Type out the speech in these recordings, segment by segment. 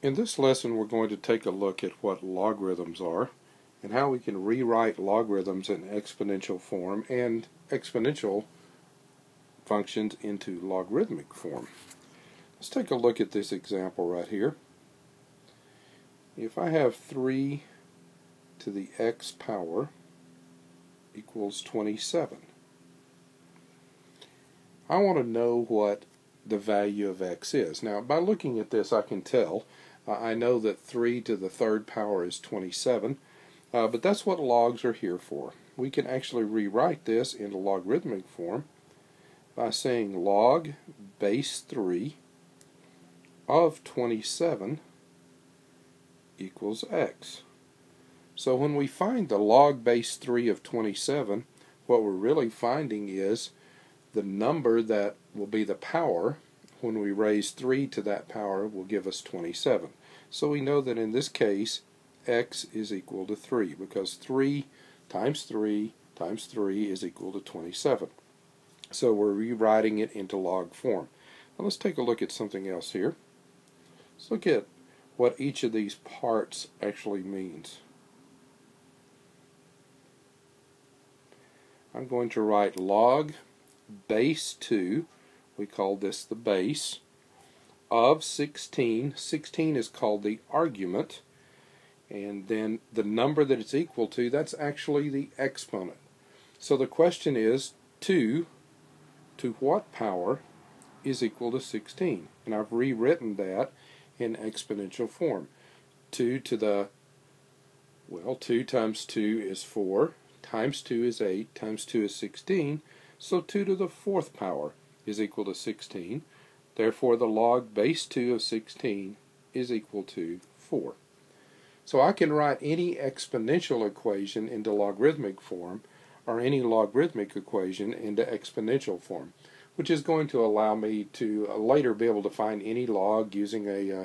In this lesson we're going to take a look at what logarithms are and how we can rewrite logarithms in exponential form and exponential functions into logarithmic form. Let's take a look at this example right here. If I have 3 to the x power equals 27, I want to know what the value of x is. Now by looking at this I can tell uh, I know that 3 to the third power is 27, uh, but that's what logs are here for. We can actually rewrite this into logarithmic form by saying log base 3 of 27 equals x. So when we find the log base 3 of 27, what we're really finding is the number that will be the power when we raise 3 to that power will give us 27. So we know that in this case x is equal to 3 because 3 times 3 times 3 is equal to 27. So we're rewriting it into log form. Now let's take a look at something else here. Let's look at what each of these parts actually means. I'm going to write log base 2, we call this the base, of 16. 16 is called the argument. And then the number that it's equal to, that's actually the exponent. So the question is 2 to what power is equal to 16? And I've rewritten that in exponential form. 2 to the, well, 2 times 2 is 4, times 2 is 8, times 2 is 16, so 2 to the fourth power is equal to 16. Therefore, the log base 2 of 16 is equal to 4. So I can write any exponential equation into logarithmic form or any logarithmic equation into exponential form, which is going to allow me to uh, later be able to find any log using a uh,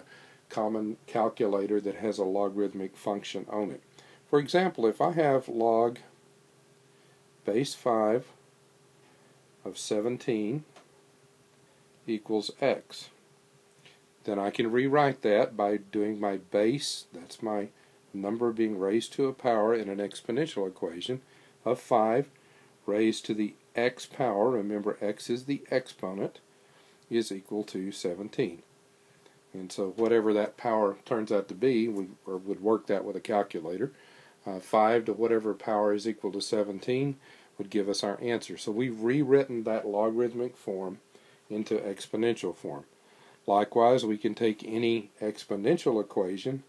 common calculator that has a logarithmic function on it. For example, if I have log base 5 of 17 equals x. Then I can rewrite that by doing my base, that's my number being raised to a power in an exponential equation, of 5 raised to the x power, remember x is the exponent, is equal to 17. And so whatever that power turns out to be, we would work that with a calculator. Uh, 5 to whatever power is equal to 17 would give us our answer. So we've rewritten that logarithmic form into exponential form. Likewise, we can take any exponential equation,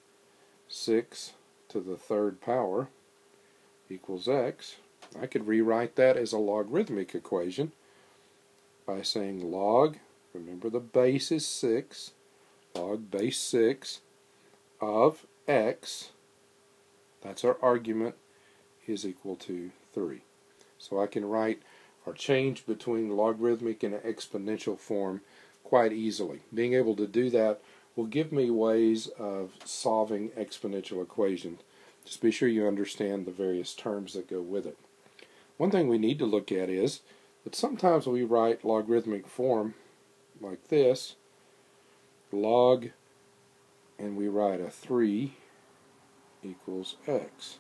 6 to the third power equals x. I could rewrite that as a logarithmic equation by saying log, remember the base is 6, log base 6 of x, that's our argument, is equal to 3. So I can write or change between logarithmic and exponential form quite easily. Being able to do that will give me ways of solving exponential equations. Just be sure you understand the various terms that go with it. One thing we need to look at is that sometimes we write logarithmic form like this, log, and we write a 3 equals x.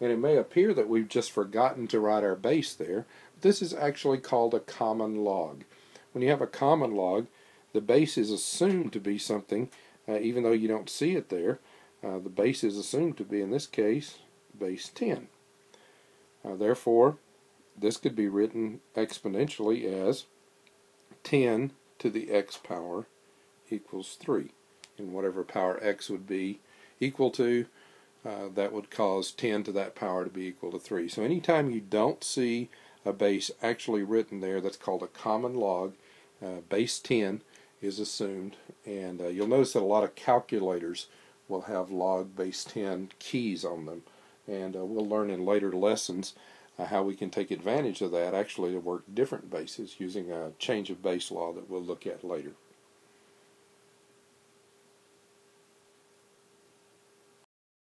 And it may appear that we've just forgotten to write our base there. But this is actually called a common log. When you have a common log, the base is assumed to be something, uh, even though you don't see it there. Uh, the base is assumed to be, in this case, base 10. Uh, therefore, this could be written exponentially as 10 to the x power equals 3. And whatever power x would be equal to, uh, that would cause 10 to that power to be equal to 3. So anytime you don't see a base actually written there, that's called a common log. Uh, base 10 is assumed, and uh, you'll notice that a lot of calculators will have log base 10 keys on them. And uh, we'll learn in later lessons uh, how we can take advantage of that actually to work different bases using a change of base law that we'll look at later.